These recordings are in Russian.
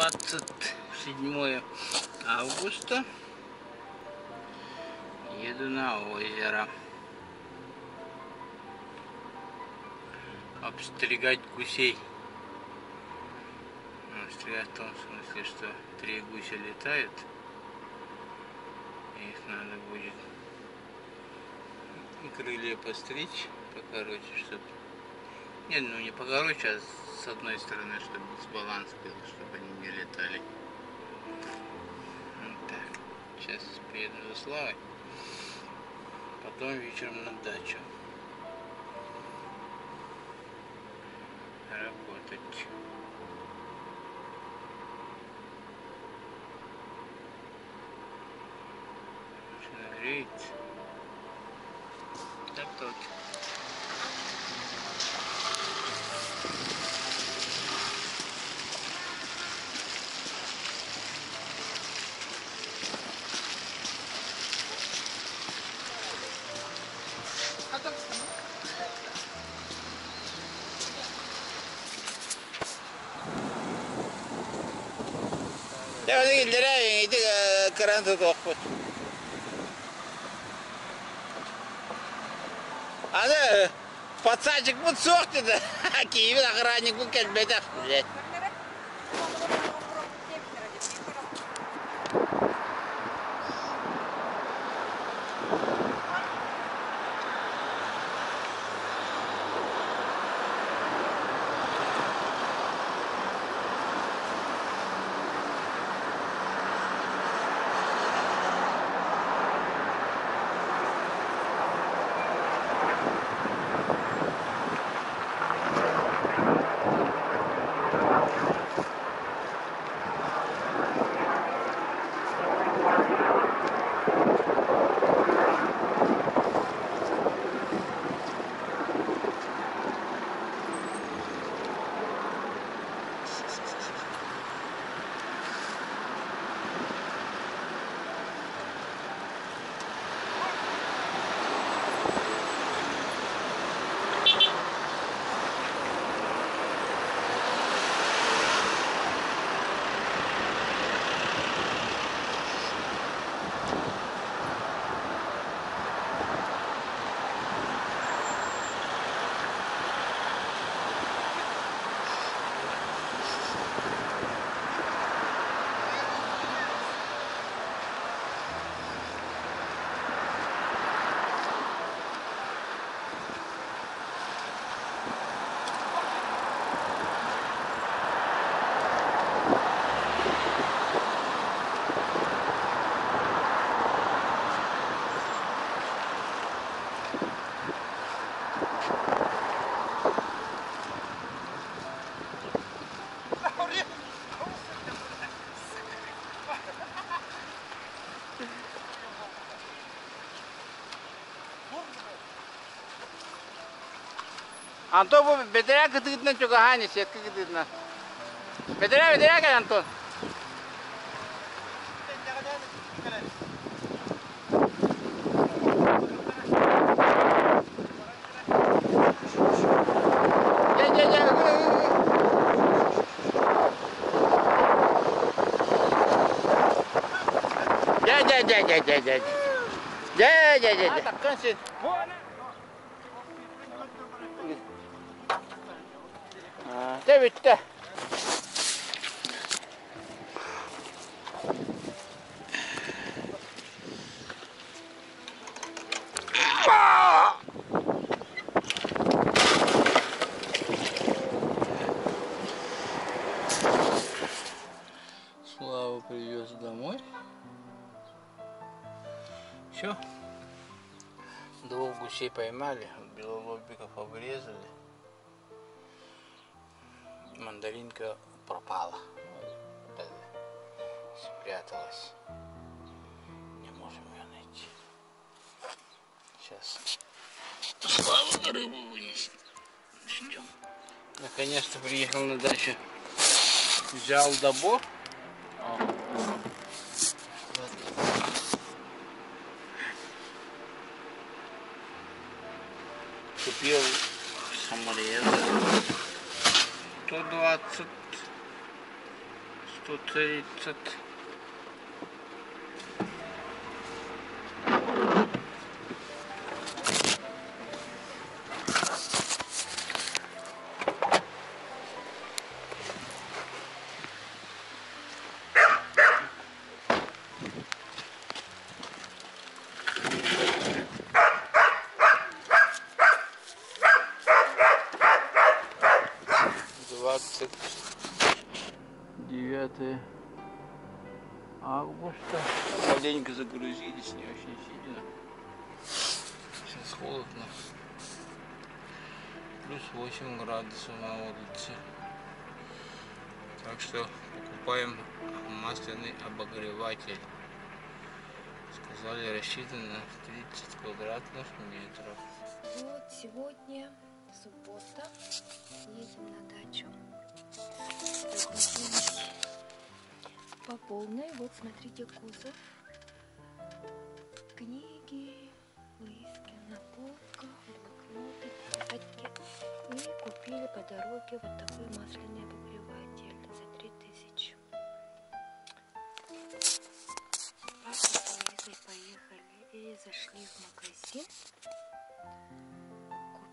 27 августа. Еду на озеро. Обстригать гусей. Ну, Обстригать в том смысле, что три гуся летают. Их надо будет крылья постричь покороче, чтобы... Не, ну не покороче, а с одной стороны, чтобы баланс был, чтобы они не летали. Вот так. Сейчас поеду за Славой. Потом вечером на дачу. Работать. Греется. Devo Ана, пацанчик мұт соқты да, охранник бұл кәлбеді ақ. Антон bu bedere kıtıkından çok hani setka kıtıkından. Bedere bedere gel Anton. Gel gel gel. Gel gel gel gel gel bitti. Слава привез домой. Все. Двух гусей поймали, белолобиков обрезали. Мандаринка пропала. Спряталась. Не можем ее найти. Сейчас. Слава рыбу. Ждем. Наконец-то приехал на дачу. Взял добор. 120 130. Двадцать девятое августа. Маленько загрузились, не очень сильно. Сейчас холодно. Плюс 8 градусов на улице. Так что покупаем масляный обогреватель. Сказали рассчитан на 30 квадратных метров. Вот сегодня суббота. Едем на дачу. По полной. Вот смотрите кузов. Книги, лыски на полках, блокноты, тетрадки. И купили по дороге вот такой масляный обогреватель за 3000. Папа с Лизой поехали и зашли в магазин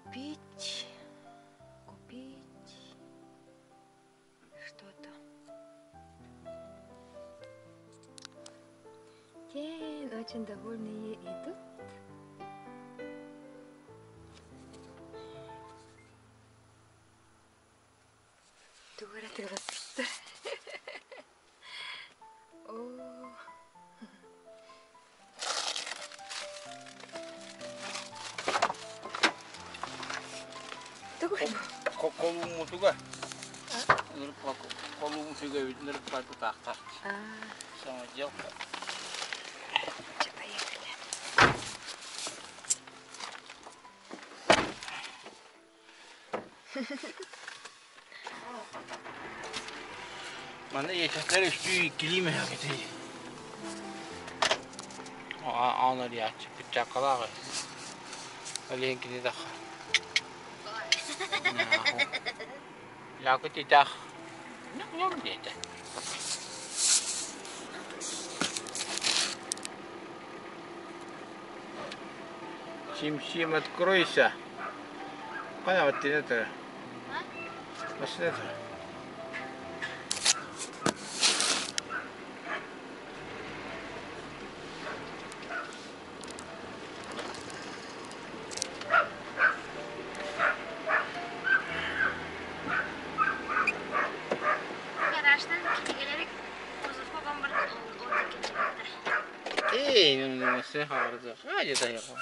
купить Те очень довольные идут. Дура ты просто. О. Дура. Колумутуга. Колумутуга виднер пату тахта. А, Самоделка. что, Man er ikke slet styr klimamærket i. Og andre de er til pitjakalare. Og lige en kini dag. Laget i dag. Ja, gut, die Dach. Сим-сим, откройся. Вот это. Вот это. 嗯好了这还就这一块儿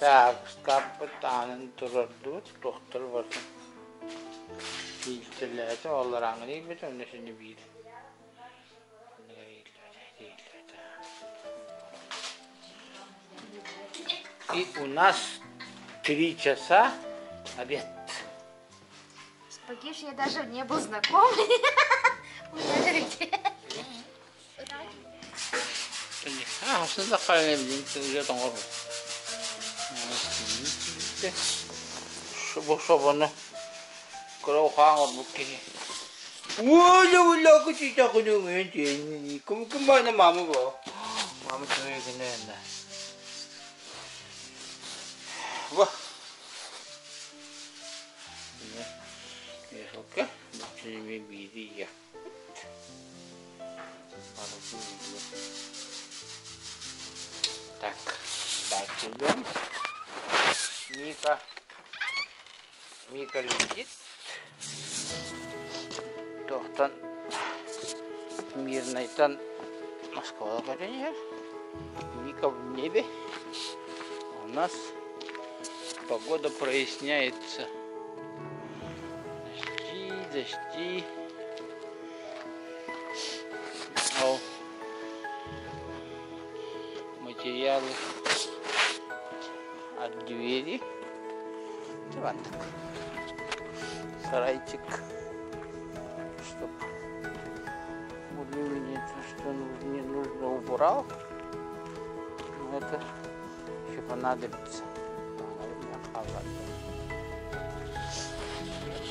Так, капитанın durdu, doktor vardı. Bildirlerdi, onların değil mi? Önüsünü bil. И у нас три часа обед. С Пагиш я даже не был знаком. Уже 이렇게 서버서버네 그러고 광어 묶기 우와 올라 그 진짜 그냥 왠지 그럼 그만에 마음을 봐 마음을 조용히 그냥 와 이렇게 목사님의 미디야 바로 그 이거 딱 맞추면 Мика. Мика летит. Тоқтан мирнайтан Москваға көтенер. Мика в небе. У нас погода проясняется. Дожди, дожди. О, материалы двери. Диван такой. Сарайчик. Чтоб более-менее то, что ну- не нужно убрал. Но это еще понадобится.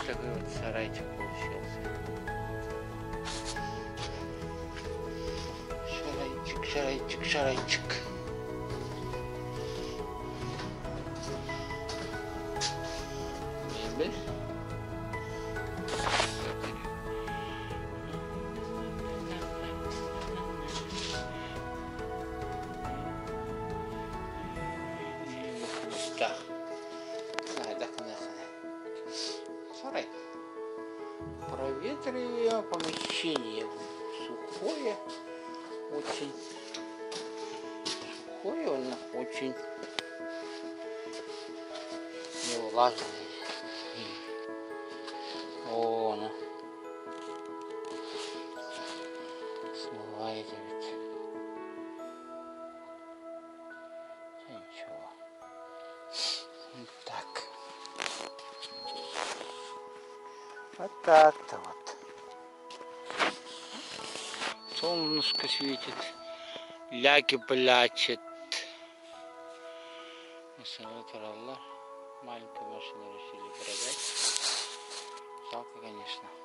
Такой вот сарайчик получился. Шарайчик, шарайчик, шарайчик. Да. Да, да, да. Сарай. Проветриваем помещение. Сухое. Очень. Сухое, очень невлажный. Вот так-то вот. Солнышко светит. Ляки плачет. Аллах. Маленькую машину решили продать. Жалко, конечно.